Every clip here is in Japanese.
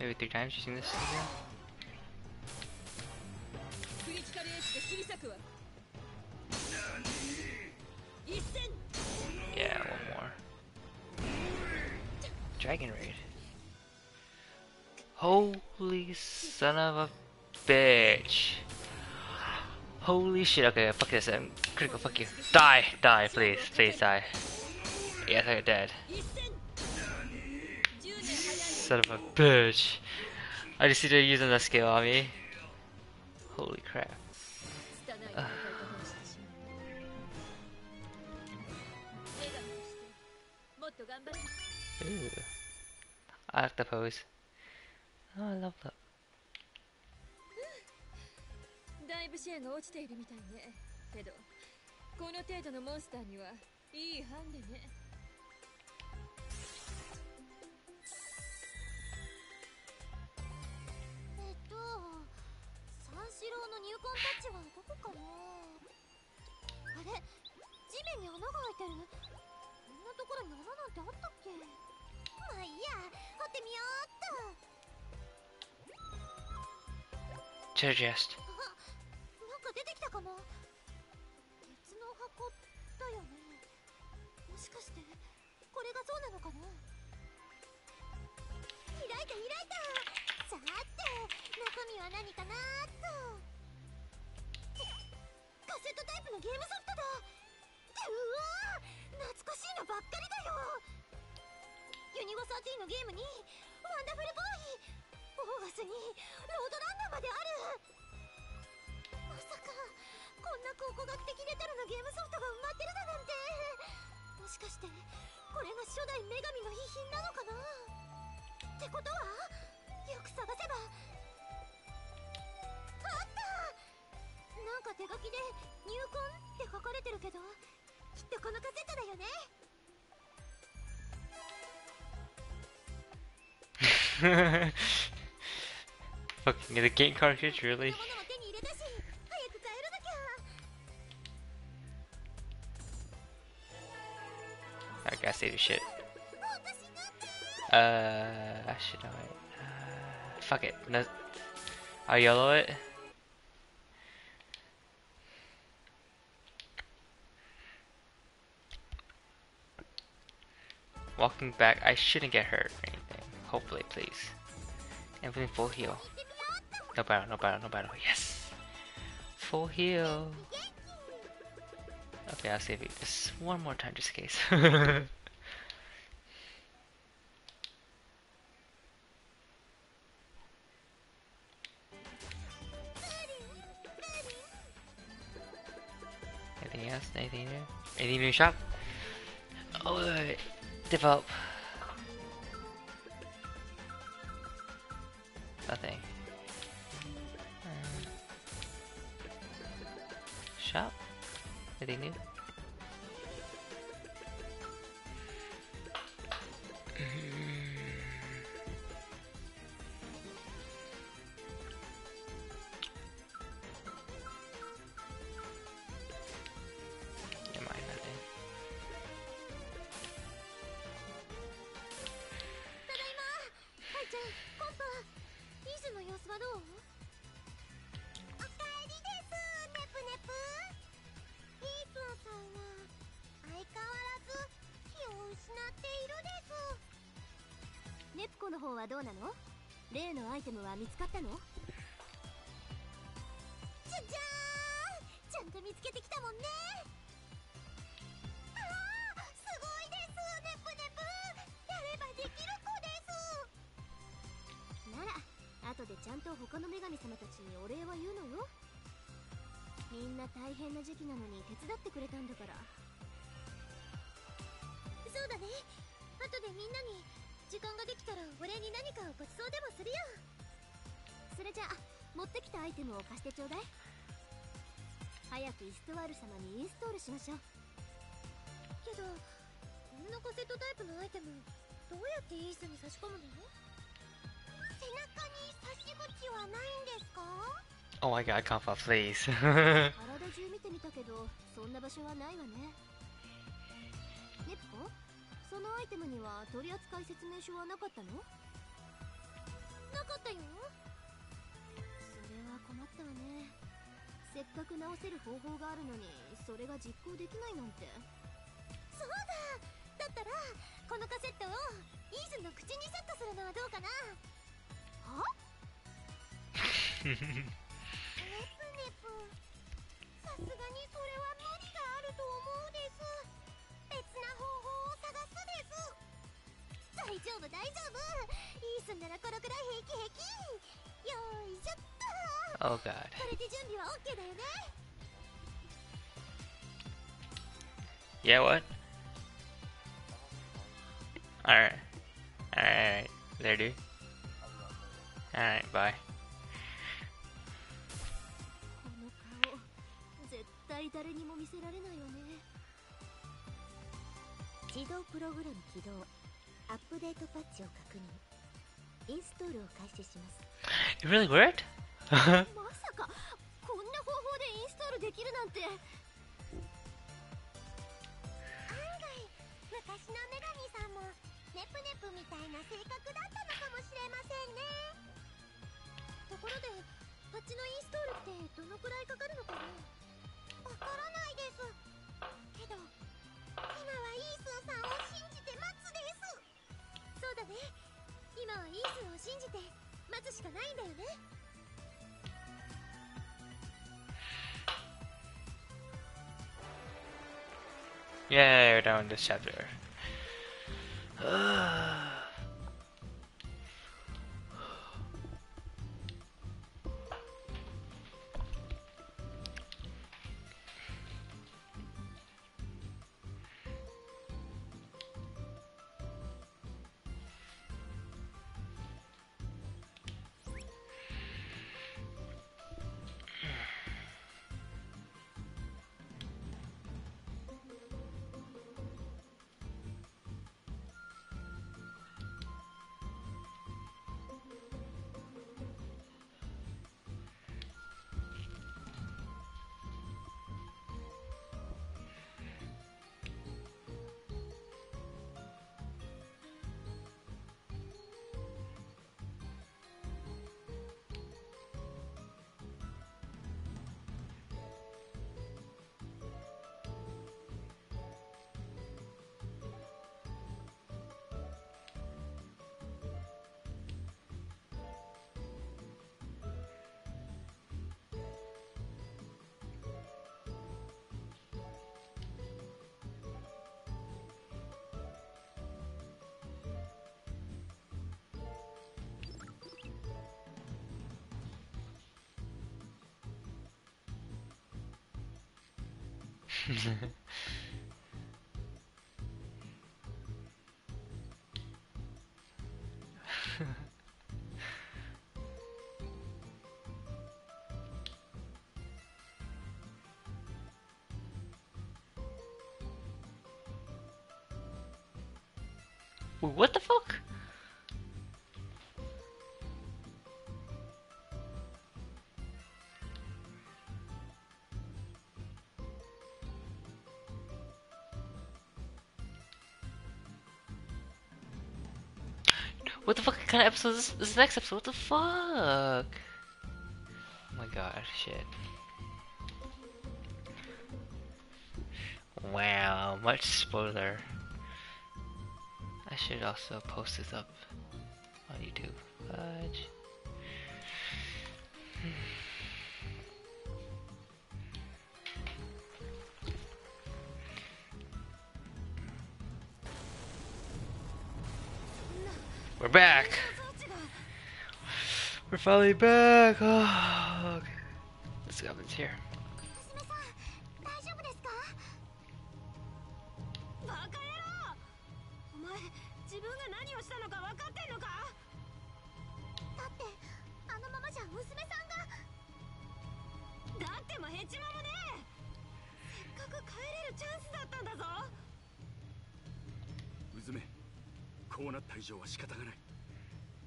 Maybe three times using this again? Yeah, one more. Dragon Raid. Holy son of a bitch. Holy shit, okay, fuck this. I'm critical, fuck you. Die, die, please, please die. Yes, I'm dead Son of a bitch. I just see they're using that skill on me. Holy crap. Uh. Ooh. I like the pose. Oh, I love that. だいぶ視野が落ちているみたいねけどこの程度のモンスターにはいいハンデね 郎の入魂タッチはどこかなあれ？地面に穴が開いてるこんなところに穴なんてあったっけ？まあいいや。掘ってみようっと.なんか出てきたかも鉄の箱だよね。もしかしてこれがそうなのかな？開いた開いたさて中身は何かなっとカセットタイプのゲームソフトだってうわ懐かしいのばっかりだよユニゴ13のゲームにワンダフルボーイオーガスにロードランナーまであるまさかこんな考古学的レトロなゲームソフトが埋まってるだなんてもしかしてこれが初代女神の遺品なのかな？ってことは？よく探せばあったなんか手書きで「入魂」って書かれてるけどきっとこのカセットだよね Fucking the game cartridge, really? I gotta save your shit. Uh, I should know it. Fuck it. No, I'll yellow it. Walking back, I shouldn't get hurt or anything. Hopefully, please. Everything full heal. No battle, no battle, no battle. Yes! Full heal. Okay, I'll save you just one more time just in case. new shop? Oh, wait. Develop. Nothing. Um, shop? Anything new? はどうなの？例のアイテムは見つかったの？じゃじゃーん！ちゃんと見つけてきたもんね！あーすごいです！ネプネプやればできる子です！なら後でちゃんと他の女神様たちにお礼は言うのよ。みんな大変な時期なのに手伝ってくれたんだから。そうだね。後でみんなに時間ができたらお礼に何かをごちそうでもするよ。それじゃあ持ってきたアイテムを貸してちょうだい。早くイストワール様にインストールしましょう。けどこんなカセットタイプのアイテムどうやってイースに差し込むの？背中に差し口はないんですか？Oh my god, Confa, please. 体中見てみたけどそんな場所はないわそのアイテムには取扱説明書はなかったの？なかったよ。それは困ったわね。せっかく直せる方法があるのにそれが実行できないなんて。そうだ。だったらこのカセットをイーズンの口にセットするのはどうかな。は？ネプネプ。さすがにそれは無理があると思うです。別な方法大丈夫大丈夫イースンならこのくらい平気平気よいしょっと Oh god. これで準備は OK だよね Yeah, what? Alright. Alright, there, dude. Alright, bye. この顔絶対誰にも見せられないわね自動プログラム起動アップデートパッチを確認。インストールを開始します。It really worked? まさかこんな方法でインストールできるなんて。案外昔の女神さんもネプネプみたいな性格だったのかもしれませんね。ところでパッチのインストールってどのくらいかかるのかな。わからないです。けど今はイースンさんを信じうだね。今はイーを信じて待つしかないんだよね、what the fuck? Kind of episode is this? This is next episode. What the fuck? Oh my god, shit. Wow, much spoiler. I should also post this up on YouTube. Fudge. We're back. We're finally back. Oh, okay. Let's see what happens here.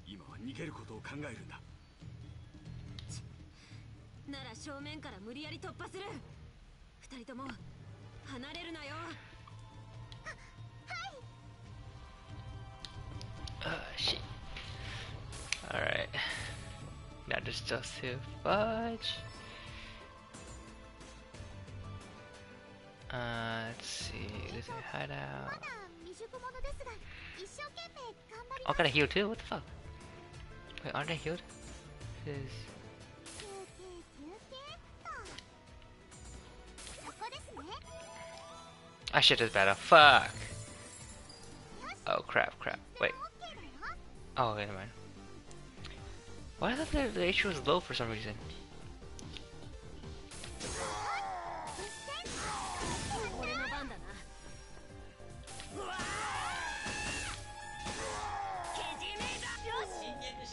今は逃げることを考えるんだなら正面から無理やり突破する二人とも離れるなよ Uh, shit. Alright. There's just too much. Uh, let's see. There's a ま hideout. だ未熟者ですが一生懸命頑張り Oh, I gotta heal too? What the fuck? Wait, aren't I healed? This is... 休憩休憩っとそこですね I should have better. Fuck! Oh, crap, crap. Wait. オッケーだよ Oh, wait a minute. Why I thought the, the HP was low for some reason?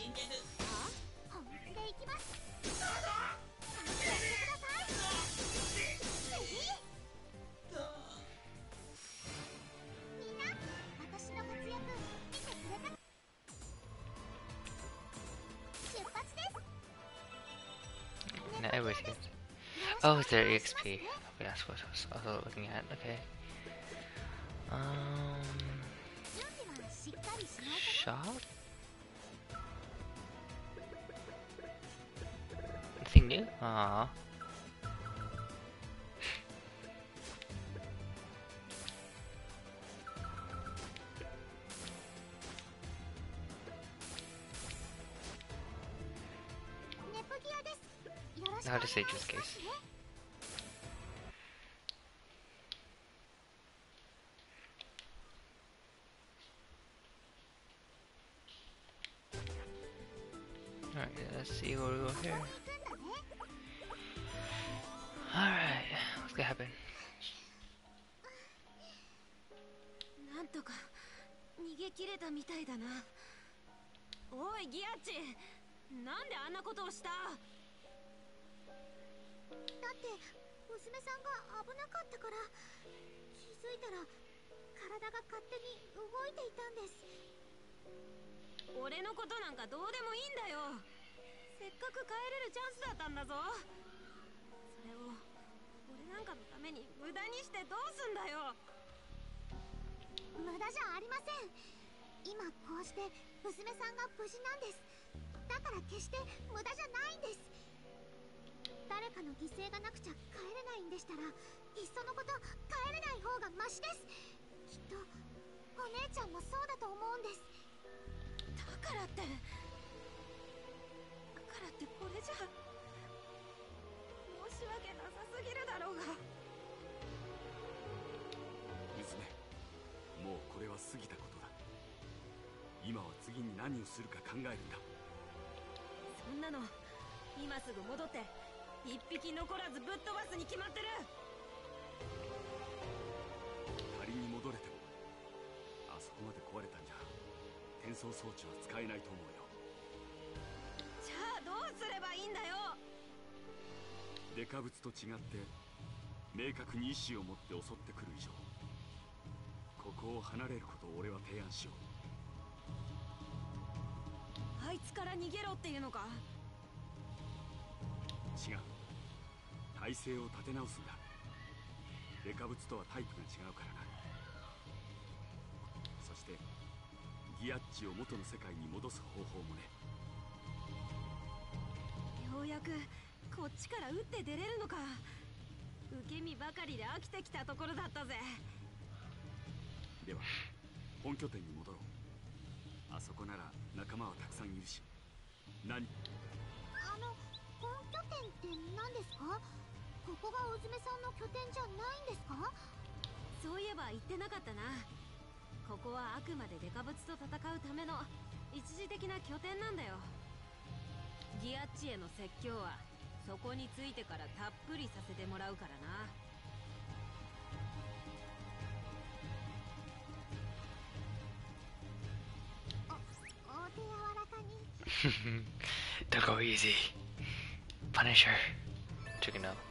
Healed. Oh, it's their EXP. Okay, that's what I was also looking at. Okay. Um... 準備はしっかりしないとね Shop? new? Aww. Now to case. Alright, let's see what we got here. Gonna happen? なんとか逃げ切れたみたいだな。おいギアッチ。なんであんなことをした？だって娘さんが危なかったから。気づいたら体が勝手に動いていたんです。俺のことなんかどうでもいいんだよ。せっかく帰れるチャンスだったんだぞ。それを俺なんかのために無駄にしてどうすんだよ。無駄じゃありません。今こうして娘さんが無事なんです。だから決して無駄じゃないんです。誰かの犠牲がなくちゃ帰れないんでしたらいっそのこと帰れない方がマシです。きっとお姉ちゃんもそうだと思うんです。だからってだからってこれじゃ申し訳なさすぎるだろうが娘もうこれは過ぎたことだ。今は次に何をするか考えるんだ。そんなの今すぐ戻って一匹残らずぶっ飛ばすに決まってる。仮に戻れてもあそこまで壊れたんじゃ転送装置は使えないと思うよ。じゃあどうすればいいんだよ。デカブツと違って明確に意志を持って襲ってくる以上ここを離れることを俺は提案しよう。あいつから逃げろっていうのか？違う。体勢を立て直すんだ。デカブツとはタイプが違うからな。そしてギアッチを元の世界に戻す方法もね。ようやくこっちから打って出れるのか受け身ばかりで飽きてきたところだったぜ。では本拠点に戻ろう。あそこなら仲間はたくさんいるし。何？あの本拠点って何ですか？ここがお娘さんの拠点じゃないんですか？そういえば言ってなかったな。ここはあくまでデカブツと戦うための一時的な拠点なんだよ。ギアッチへの説教はそこについてからたっぷりさせてもらうからな Don't go easy. Punisher. Took it out.